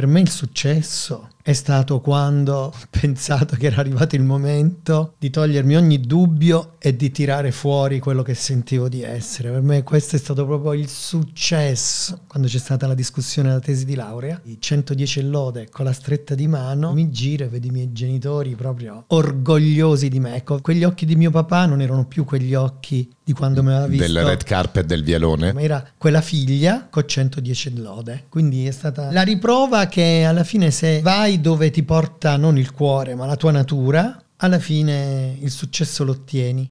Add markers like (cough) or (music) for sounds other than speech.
Per me il successo è stato quando ho (laughs) pensato che era arrivato il momento di togliermi ogni dubbio e di tirare fuori quello che sentivo di essere. Per me questo è stato proprio il successo. Quando c'è stata la discussione della tesi di laurea, i 110 lode con la stretta di mano, mi giro e vedo i miei genitori proprio orgogliosi di me. Ecco, quegli occhi di mio papà non erano più quegli occhi di quando mi aveva visto. Del red carpet del vialone. Ma era quella figlia con 110 lode. Quindi è stata la riprova che alla fine se vai dove ti porta non il cuore ma la tua natura, alla fine il successo lo ottieni.